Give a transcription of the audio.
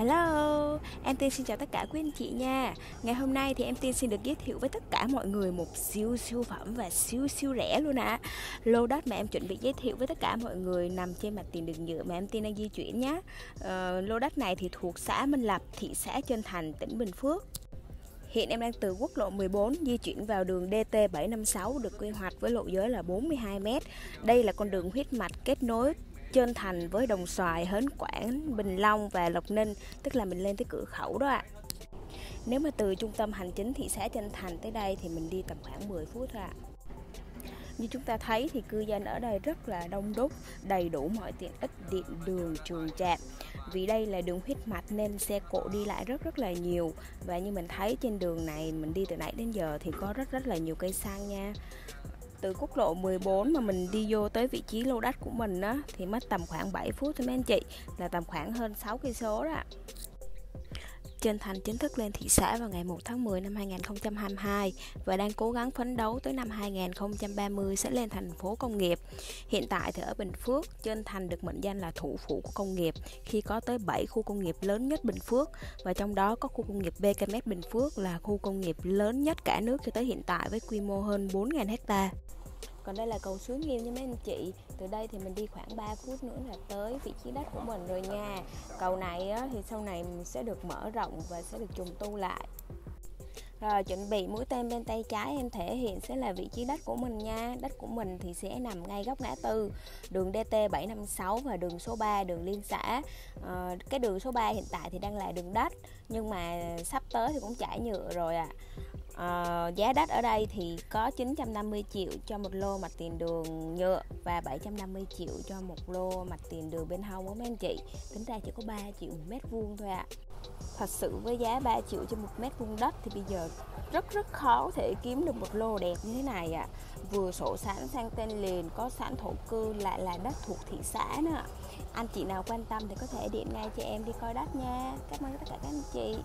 Hello, em Tiên xin chào tất cả quý anh chị nha Ngày hôm nay thì em Tiên xin được giới thiệu với tất cả mọi người một siêu siêu phẩm và siêu siêu rẻ luôn ạ à. Lô đất mà em chuẩn bị giới thiệu với tất cả mọi người nằm trên mặt tiền đường nhựa mà em Tiên đang di chuyển nhé ờ, Lô đất này thì thuộc xã Minh Lập, thị xã Trân Thành, tỉnh Bình Phước Hiện em đang từ quốc lộ 14 di chuyển vào đường DT756 được quy hoạch với lộ giới là 42m. Đây là con đường huyết mạch kết nối Trơn Thành với Đồng Xoài, Hến Quảng, Bình Long và Lộc Ninh, tức là mình lên tới cửa khẩu đó ạ. Nếu mà từ trung tâm hành chính thị xã Trân Thành tới đây thì mình đi tầm khoảng 10 phút thôi ạ. Như chúng ta thấy thì cư dân ở đây rất là đông đúc, đầy đủ mọi tiện ích điện đường, trường trạm. Vì đây là đường huyết mạch nên xe cộ đi lại rất rất là nhiều và như mình thấy trên đường này mình đi từ nãy đến giờ thì có rất rất là nhiều cây xăng nha từ quốc lộ 14 mà mình đi vô tới vị trí lô đất của mình á, thì mất tầm khoảng 7 phút thôi mấy anh chị, là tầm khoảng hơn 6 cây số đó Trân Thành chính thức lên thị xã vào ngày 1 tháng 10 năm 2022 và đang cố gắng phấn đấu tới năm 2030 sẽ lên thành phố công nghiệp. Hiện tại thì ở Bình Phước, Trân Thành được mệnh danh là thủ phủ của công nghiệp khi có tới 7 khu công nghiệp lớn nhất Bình Phước và trong đó có khu công nghiệp BKM Bình Phước là khu công nghiệp lớn nhất cả nước cho tới hiện tại với quy mô hơn 4.000 hectare còn đây là cầu suối nghiêu nha mấy anh chị. Từ đây thì mình đi khoảng 3 phút nữa là tới vị trí đất của mình rồi nha. Cầu này á, thì sau này mình sẽ được mở rộng và sẽ được trùng tu lại. Rồi chuẩn bị mũi tên bên tay trái em thể hiện sẽ là vị trí đất của mình nha. Đất của mình thì sẽ nằm ngay góc ngã tư. Đường DT 756 và đường số 3 đường liên xã. À, Cái đường số 3 hiện tại thì đang là đường đất Nhưng mà sắp tới thì cũng trải nhựa rồi ạ. à uh, giá đất ở đây thì có 950 triệu cho một lô mặt tiền đường nhựa và 750 triệu cho một lô mặt tiền đường bên hông mấy anh chị tính ra chỉ có 3 triệu một mét vuông thôi ạ à. thật sự với giá 3 triệu cho một mét vuông đất thì bây giờ rất rất khó có thể kiếm được một lô đẹp như thế này ạ à. vừa sổ sẵn sang tên liền có sẵn thổ cư lại là đất thuộc thị xã nữa anh chị nào quan tâm thì có thể điện ngay cho em đi coi đất nha cảm ơn tất cả các anh chị